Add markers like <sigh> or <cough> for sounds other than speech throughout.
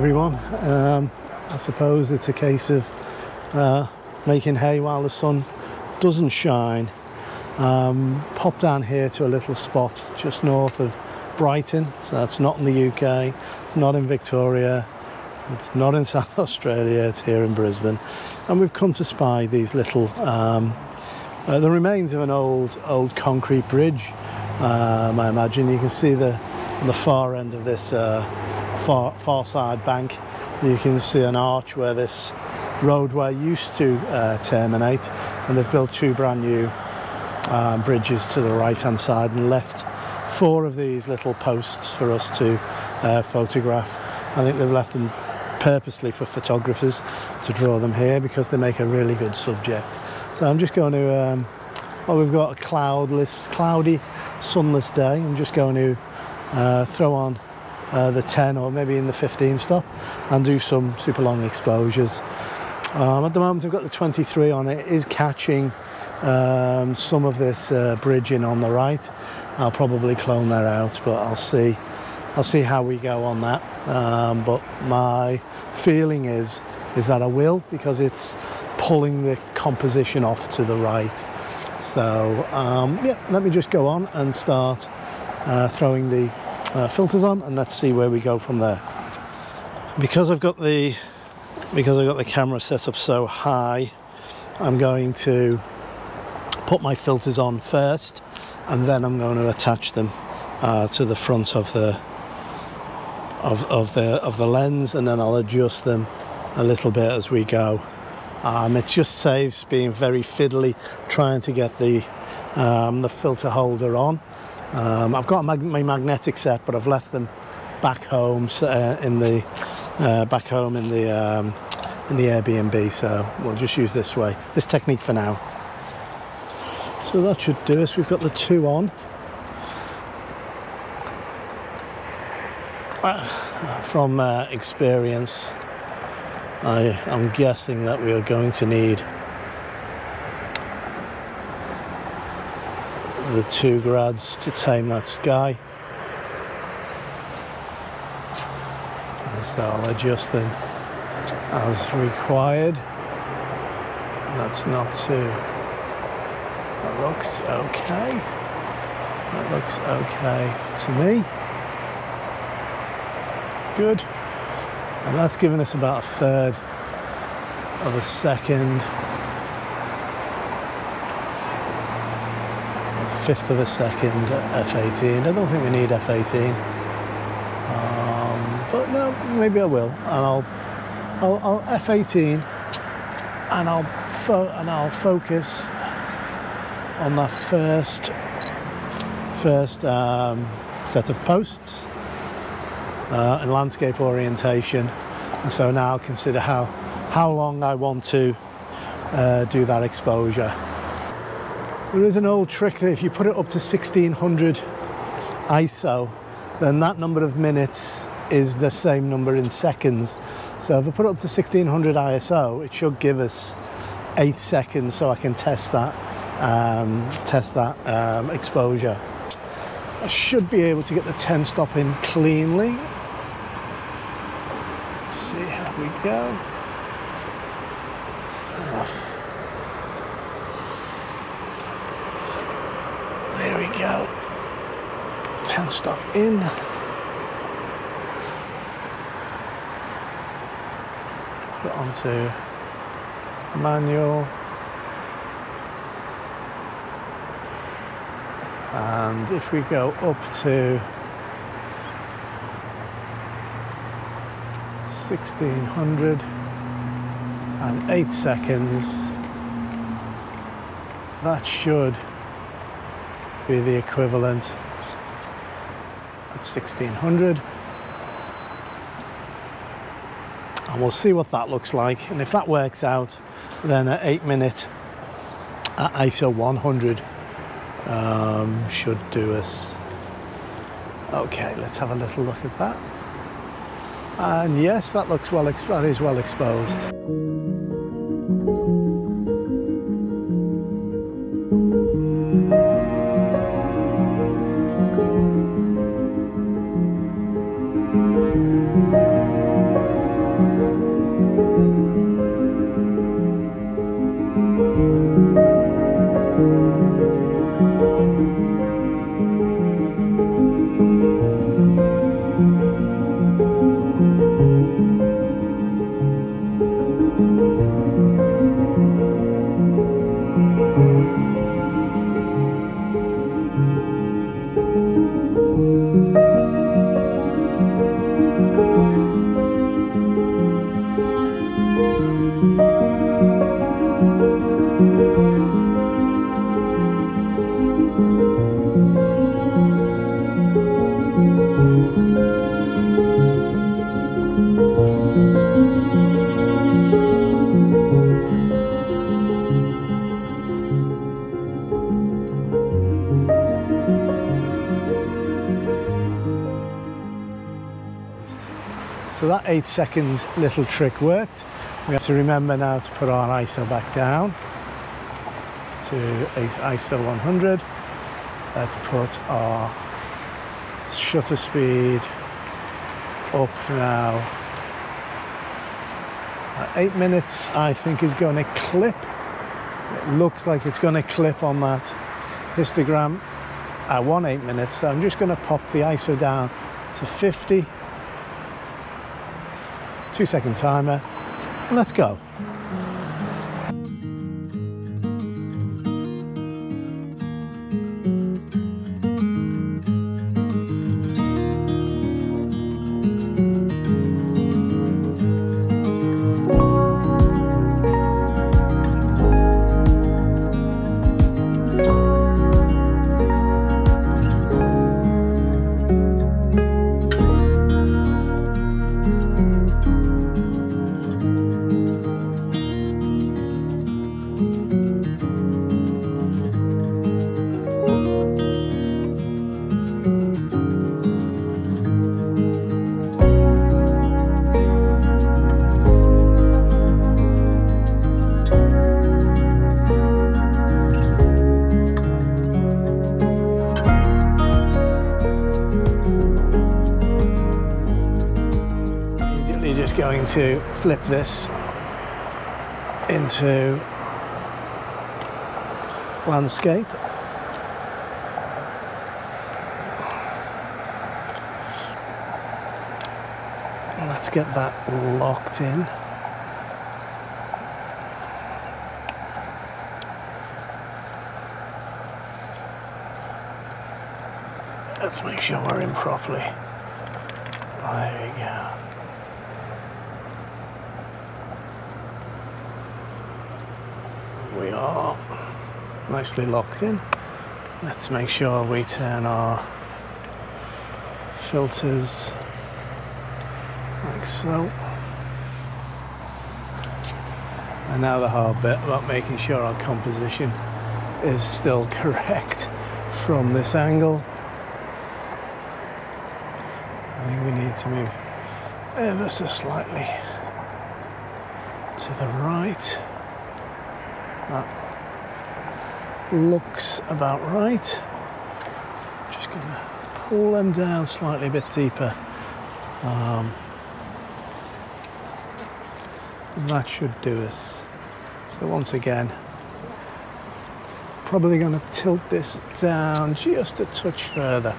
Everyone. Um, I suppose it's a case of uh, making hay while the sun doesn't shine. Um, pop down here to a little spot just north of Brighton. So that's not in the UK, it's not in Victoria, it's not in <laughs> South Australia, it's here in Brisbane. And we've come to spy these little, um, uh, the remains of an old, old concrete bridge. Um, I imagine you can see the, the far end of this uh, far, far side bank, you can see an arch where this roadway used to uh, terminate and they've built two brand new um, bridges to the right hand side and left four of these little posts for us to uh, photograph. I think they've left them purposely for photographers to draw them here because they make a really good subject. So I'm just going to, um, well we've got a cloudless, cloudy, sunless day. I'm just going to uh, throw on uh, the 10 or maybe in the 15 stop and do some super long exposures. Um, at the moment I've got the 23 on it, is catching um, some of this uh, bridging on the right. I'll probably clone that out, but I'll see. I'll see how we go on that. Um, but my feeling is is that I will because it's pulling the composition off to the right. So um, yeah, let me just go on and start uh, throwing the uh, filters on, and let's see where we go from there. Because I've got the because I've got the camera set up so high, I'm going to put my filters on first and then I'm going to attach them uh, to the front of the of, of the of the lens and then I'll adjust them a little bit as we go um, it just saves being very fiddly trying to get the um, the filter holder on um, I've got mag my magnetic set but I've left them back home uh, in the uh, back home in the um, in the Airbnb so we'll just use this way this technique for now so that should do us. We've got the two on. Uh, from uh, experience, I am guessing that we are going to need the two grads to tame that sky. So I'll adjust them as required. That's not too that looks okay. That looks okay to me. Good. And that's given us about a third of a second. Fifth of a second F18. I don't think we need F18. Um, but no, maybe I will. And I'll, I'll, I'll F18 and I'll, and I'll focus on that first first um, set of posts uh, in landscape orientation and so now I'll consider how how long I want to uh, do that exposure there is an old trick that if you put it up to 1600 ISO then that number of minutes is the same number in seconds so if I put it up to 1600 ISO it should give us eight seconds so I can test that um, test that um, exposure. I should be able to get the 10 stop in cleanly. Let's see how we go. Off. We go. 10 stop in. Put onto manual. and if we go up to 1600 and 8 seconds that should be the equivalent at 1600 and we'll see what that looks like and if that works out then at 8 minute at ISO 100 um, should do us. Okay, let's have a little look at that. And yes, that looks well, that is well exposed. Eight second little trick worked. We have to remember now to put our ISO back down to ISO 100. Let's put our shutter speed up now. At eight minutes, I think is going to clip. It looks like it's going to clip on that histogram at one eight minutes. So I'm just going to pop the ISO down to 50. Two second timer. And let's go. To flip this into landscape. Let's get that locked in. Let's make sure we're in properly. There we go. We are nicely locked in. Let's make sure we turn our filters like so. And now the hard bit about making sure our composition is still <laughs> correct from this angle. I think we need to move ever so slightly to the right. That looks about right. Just gonna pull them down slightly a bit deeper. Um, that should do us. So once again, probably going to tilt this down just a touch further.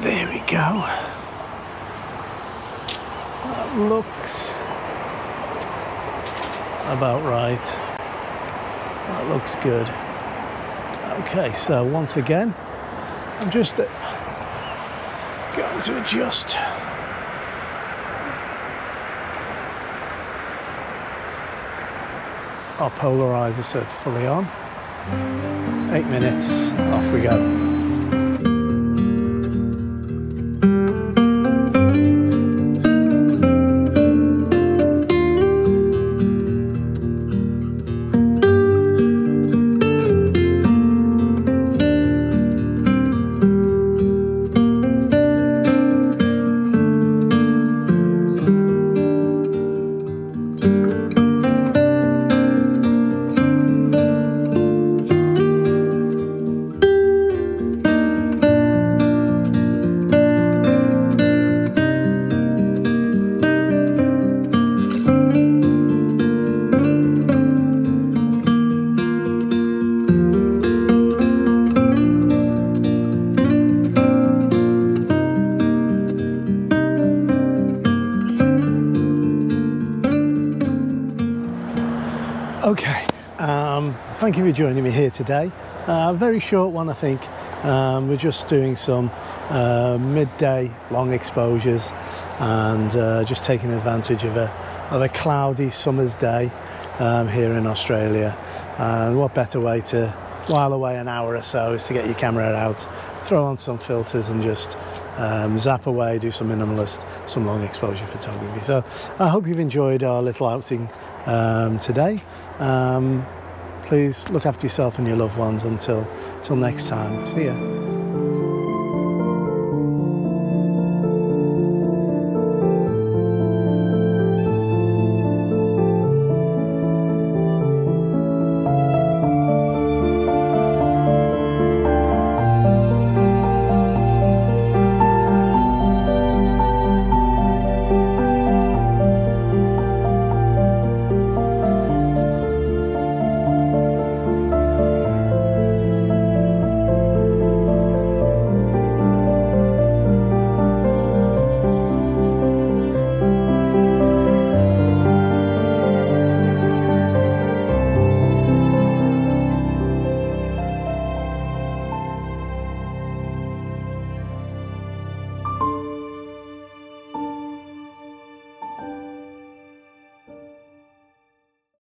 There we go. That looks about right. That looks good. Okay, so once again, I'm just uh, going to adjust. Our polarizer so it's fully on. Eight minutes, off we go. Okay, um, thank you for joining me here today. Uh, a very short one, I think. Um, we're just doing some uh, midday long exposures and uh, just taking advantage of a, of a cloudy summer's day um, here in Australia. And what better way to while away an hour or so is to get your camera out, throw on some filters and just um, zap away, do some minimalist, some long exposure photography. So I hope you've enjoyed our little outing um, today. Um, please look after yourself and your loved ones until, until next time. See ya.